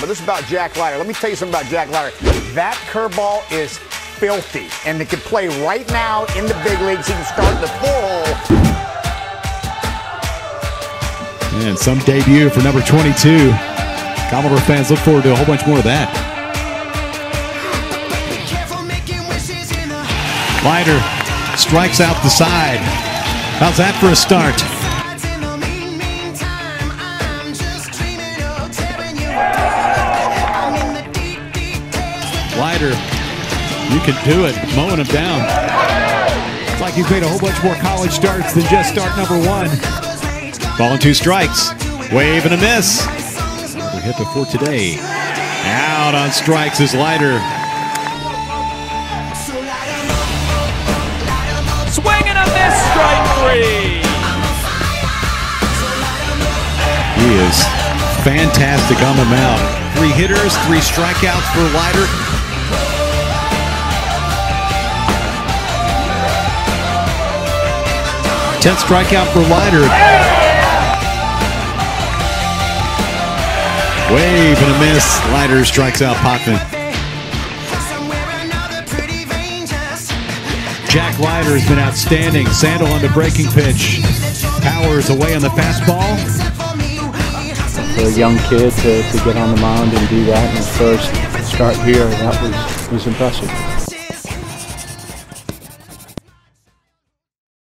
but this is about Jack Leiter. Let me tell you something about Jack Leiter. That curveball is filthy, and it can play right now in the big leagues. He can start the four. And some debut for number 22. Commodore fans look forward to a whole bunch more of that. Leiter strikes out the side. How's that for a start? Ryder. You can do it, mowing them down. It's like you've made a whole bunch more college starts than just start number one. Ball and two strikes. Wave and a miss. We hit before today. Out on strikes is Leiter. Swinging a miss, strike three. He is fantastic on the mound. Three hitters, three strikeouts for Leiter. 10th strikeout for Leiter. Wave and a miss. Leiter strikes out Potvin. Jack Leiter has been outstanding. Sandel on the breaking pitch. Powers away on the fastball. For a young kid to, to get on the mound and do that in his first start here, that was, was impressive.